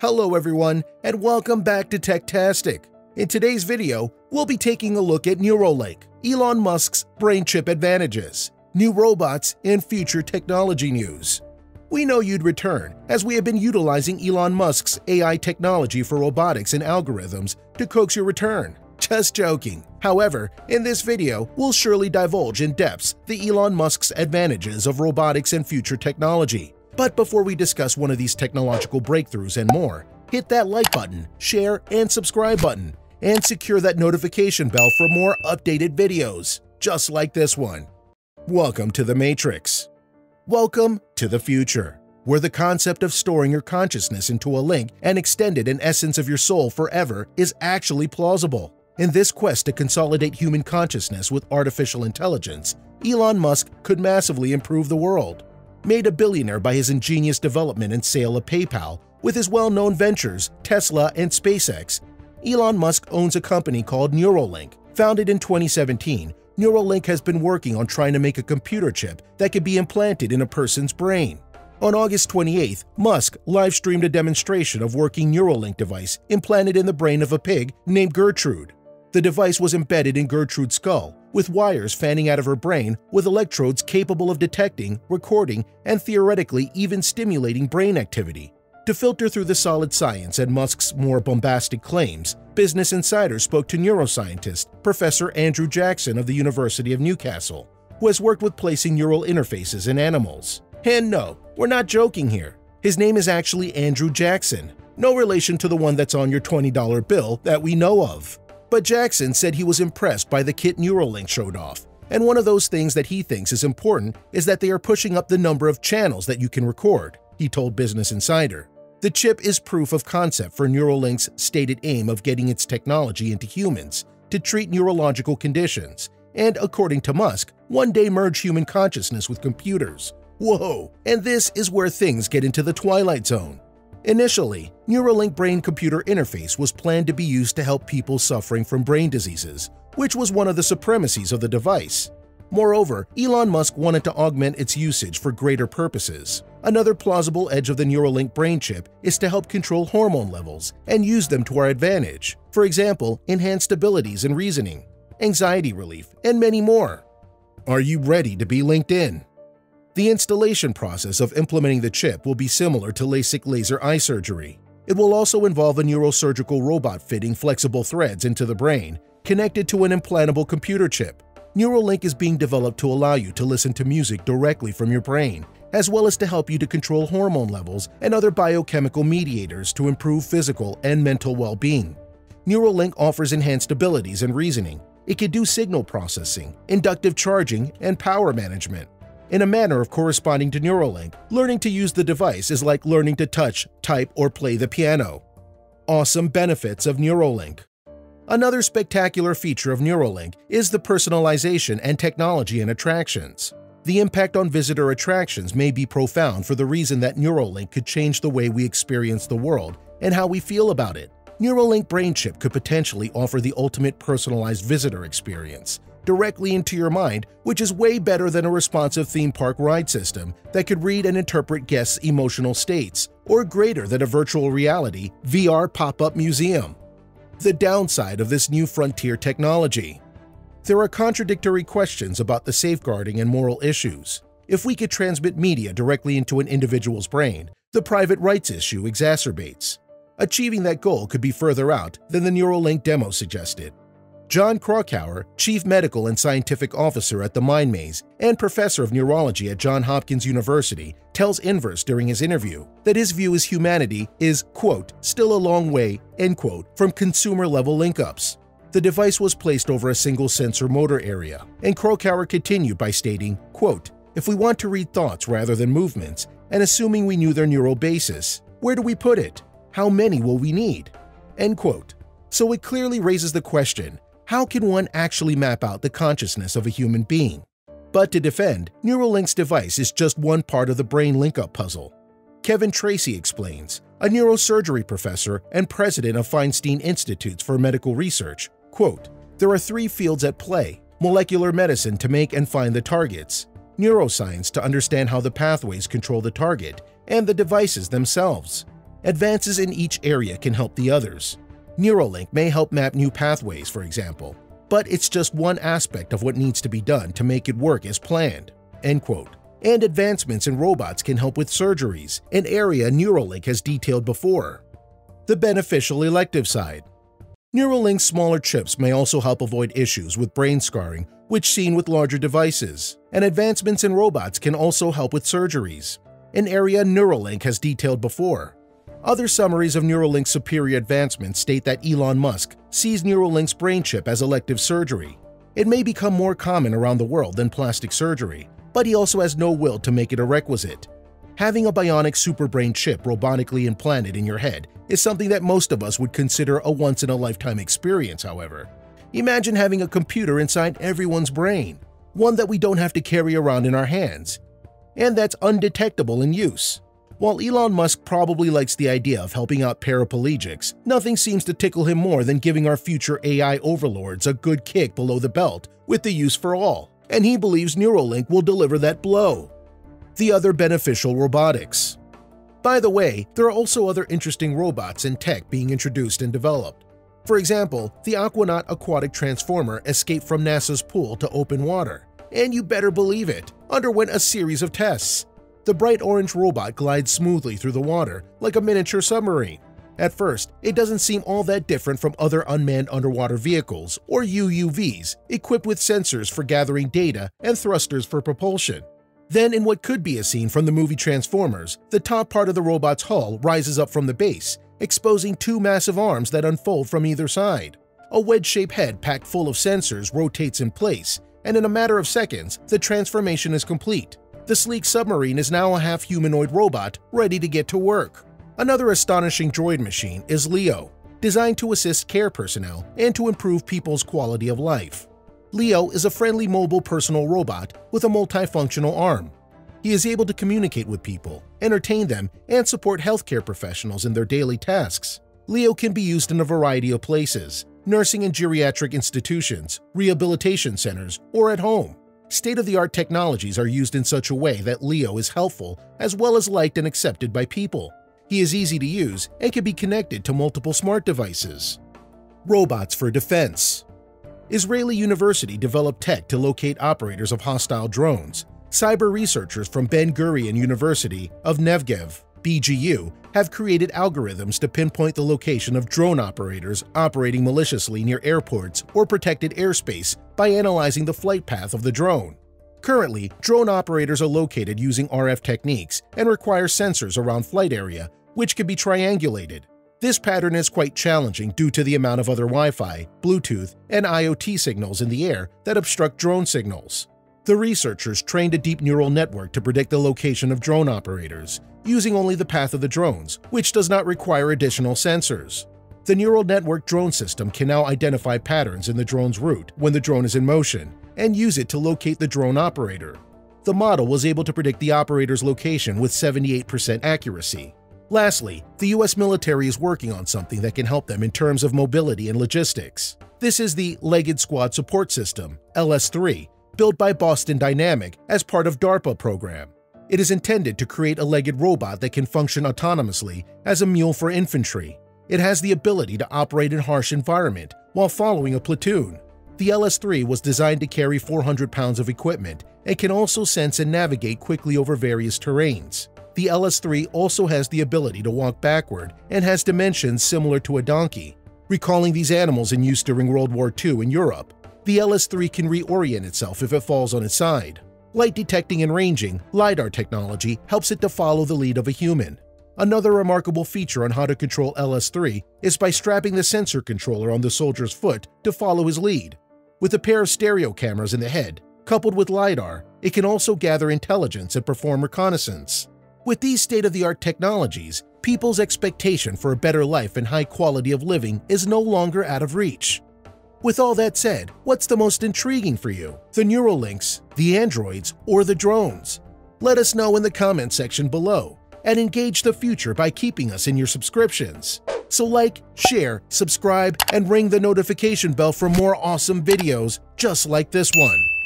Hello everyone, and welcome back to Techtastic. In today's video, we'll be taking a look at Neuralink, Elon Musk's brain chip advantages, new robots, and future technology news. We know you'd return, as we have been utilizing Elon Musk's AI technology for robotics and algorithms to coax your return. Just joking. However, in this video, we'll surely divulge in depths the Elon Musk's advantages of robotics and future technology, but before we discuss one of these technological breakthroughs and more, hit that like button, share, and subscribe button, and secure that notification bell for more updated videos, just like this one. Welcome to the Matrix. Welcome to the future, where the concept of storing your consciousness into a link and extended an essence of your soul forever is actually plausible. In this quest to consolidate human consciousness with artificial intelligence, Elon Musk could massively improve the world made a billionaire by his ingenious development and sale of PayPal with his well-known ventures Tesla and SpaceX. Elon Musk owns a company called Neuralink. Founded in 2017, Neuralink has been working on trying to make a computer chip that could be implanted in a person's brain. On August 28th, Musk live-streamed a demonstration of working Neuralink device implanted in the brain of a pig named Gertrude. The device was embedded in Gertrude's skull, with wires fanning out of her brain with electrodes capable of detecting, recording, and theoretically even stimulating brain activity. To filter through the solid science and Musk's more bombastic claims, Business Insider spoke to neuroscientist Professor Andrew Jackson of the University of Newcastle, who has worked with placing neural interfaces in animals. And no, we're not joking here. His name is actually Andrew Jackson, no relation to the one that's on your $20 bill that we know of. But Jackson said he was impressed by the kit Neuralink showed off, and one of those things that he thinks is important is that they are pushing up the number of channels that you can record, he told Business Insider. The chip is proof of concept for Neuralink's stated aim of getting its technology into humans to treat neurological conditions, and according to Musk, one day merge human consciousness with computers. Whoa! And this is where things get into the twilight zone. Initially, Neuralink brain-computer interface was planned to be used to help people suffering from brain diseases, which was one of the supremacies of the device. Moreover, Elon Musk wanted to augment its usage for greater purposes. Another plausible edge of the Neuralink brain chip is to help control hormone levels and use them to our advantage. For example, enhanced abilities in reasoning, anxiety relief, and many more. Are you ready to be linked in? The installation process of implementing the chip will be similar to LASIK laser eye surgery. It will also involve a neurosurgical robot fitting flexible threads into the brain, connected to an implantable computer chip. Neuralink is being developed to allow you to listen to music directly from your brain, as well as to help you to control hormone levels and other biochemical mediators to improve physical and mental well-being. Neuralink offers enhanced abilities in reasoning. It can do signal processing, inductive charging, and power management in a manner of corresponding to Neuralink. Learning to use the device is like learning to touch, type, or play the piano. Awesome benefits of Neuralink Another spectacular feature of Neuralink is the personalization and technology in attractions. The impact on visitor attractions may be profound for the reason that Neuralink could change the way we experience the world and how we feel about it. Neuralink brain chip could potentially offer the ultimate personalized visitor experience, directly into your mind, which is way better than a responsive theme park ride system that could read and interpret guests' emotional states, or greater than a virtual reality VR pop-up museum. The downside of this new frontier technology. There are contradictory questions about the safeguarding and moral issues. If we could transmit media directly into an individual's brain, the private rights issue exacerbates. Achieving that goal could be further out than the Neuralink demo suggested. John Krakauer, Chief Medical and Scientific Officer at the MindMaze and Professor of Neurology at Johns Hopkins University, tells Inverse during his interview that his view is humanity is, quote, still a long way, end quote, from consumer-level link-ups. The device was placed over a single sensorimotor area, and Krakauer continued by stating, quote, if we want to read thoughts rather than movements, and assuming we knew their neural basis, where do we put it? How many will we need? End quote. So it clearly raises the question, how can one actually map out the consciousness of a human being? But to defend, Neuralink's device is just one part of the brain link-up puzzle. Kevin Tracey explains, a neurosurgery professor and president of Feinstein Institutes for Medical Research, quote, There are three fields at play, molecular medicine to make and find the targets, neuroscience to understand how the pathways control the target, and the devices themselves. Advances in each area can help the others. Neuralink may help map new pathways, for example, but it's just one aspect of what needs to be done to make it work as planned. End quote. And advancements in robots can help with surgeries, an area Neuralink has detailed before. The beneficial elective side. Neuralink's smaller chips may also help avoid issues with brain scarring, which seen with larger devices, and advancements in robots can also help with surgeries, an area Neuralink has detailed before. Other summaries of Neuralink's superior advancements state that Elon Musk sees Neuralink's brain chip as elective surgery. It may become more common around the world than plastic surgery, but he also has no will to make it a requisite. Having a bionic superbrain chip robotically implanted in your head is something that most of us would consider a once-in-a-lifetime experience, however. Imagine having a computer inside everyone's brain, one that we don't have to carry around in our hands, and that's undetectable in use. While Elon Musk probably likes the idea of helping out paraplegics, nothing seems to tickle him more than giving our future AI overlords a good kick below the belt with the use for all, and he believes Neuralink will deliver that blow. The other beneficial robotics. By the way, there are also other interesting robots and tech being introduced and developed. For example, the Aquanaut aquatic transformer escaped from NASA's pool to open water, and you better believe it, underwent a series of tests, the bright orange robot glides smoothly through the water, like a miniature submarine. At first, it doesn't seem all that different from other unmanned underwater vehicles, or UUVs, equipped with sensors for gathering data and thrusters for propulsion. Then, in what could be a scene from the movie Transformers, the top part of the robot's hull rises up from the base, exposing two massive arms that unfold from either side. A wedge-shaped head packed full of sensors rotates in place, and in a matter of seconds, the transformation is complete. The sleek submarine is now a half-humanoid robot ready to get to work. Another astonishing droid machine is Leo, designed to assist care personnel and to improve people's quality of life. Leo is a friendly mobile personal robot with a multifunctional arm. He is able to communicate with people, entertain them, and support healthcare professionals in their daily tasks. Leo can be used in a variety of places, nursing and geriatric institutions, rehabilitation centers, or at home. State-of-the-art technologies are used in such a way that Leo is helpful as well as liked and accepted by people. He is easy to use and can be connected to multiple smart devices. Robots for Defense Israeli University developed tech to locate operators of hostile drones. Cyber researchers from Ben-Gurion University of Negev BGU, have created algorithms to pinpoint the location of drone operators operating maliciously near airports or protected airspace by analyzing the flight path of the drone. Currently, drone operators are located using RF techniques and require sensors around flight area, which can be triangulated. This pattern is quite challenging due to the amount of other Wi-Fi, Bluetooth, and IoT signals in the air that obstruct drone signals. The researchers trained a deep neural network to predict the location of drone operators, using only the path of the drones, which does not require additional sensors. The neural network drone system can now identify patterns in the drone's route when the drone is in motion and use it to locate the drone operator. The model was able to predict the operator's location with 78% accuracy. Lastly, the US military is working on something that can help them in terms of mobility and logistics. This is the Legged Squad Support System, LS3, built by Boston Dynamic as part of DARPA program. It is intended to create a legged robot that can function autonomously as a mule for infantry. It has the ability to operate in harsh environment while following a platoon. The LS-3 was designed to carry 400 pounds of equipment and can also sense and navigate quickly over various terrains. The LS-3 also has the ability to walk backward and has dimensions similar to a donkey, recalling these animals in use during World War II in Europe. The LS-3 can reorient itself if it falls on its side. Light detecting and ranging, LiDAR technology helps it to follow the lead of a human. Another remarkable feature on how to control LS-3 is by strapping the sensor controller on the soldier's foot to follow his lead. With a pair of stereo cameras in the head, coupled with LiDAR, it can also gather intelligence and perform reconnaissance. With these state-of-the-art technologies, people's expectation for a better life and high quality of living is no longer out of reach. With all that said, what's the most intriguing for you? The Neuralinks, the androids, or the drones? Let us know in the comment section below, and engage the future by keeping us in your subscriptions. So like, share, subscribe, and ring the notification bell for more awesome videos just like this one.